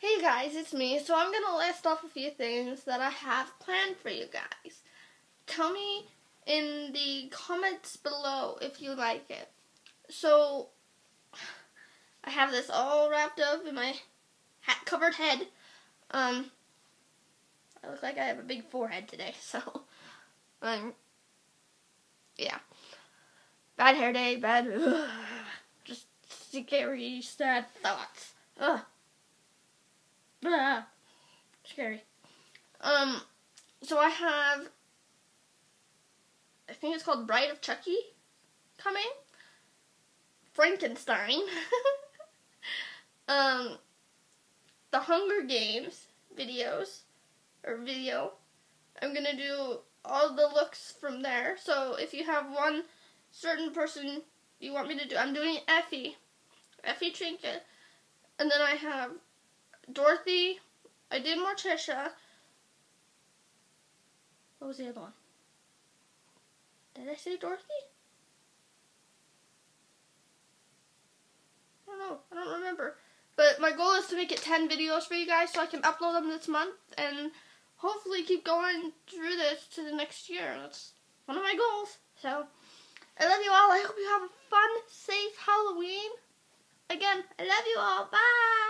Hey guys, it's me. So I'm gonna list off a few things that I have planned for you guys. Tell me in the comments below if you like it. So I have this all wrapped up in my hat covered head. Um I look like I have a big forehead today, so um yeah. Bad hair day, bad ugh, just scary sad thoughts. Ugh. Scary. Um, so I have, I think it's called Bride of Chucky coming. Frankenstein. um, the Hunger Games videos, or video. I'm gonna do all the looks from there. So if you have one certain person you want me to do, I'm doing Effie. Effie Trinket. And then I have Dorothy. I did Morticia. What was the other one? Did I say Dorothy? I don't know. I don't remember. But my goal is to make it 10 videos for you guys so I can upload them this month and hopefully keep going through this to the next year. That's one of my goals. So, I love you all. I hope you have a fun, safe Halloween. Again, I love you all. Bye.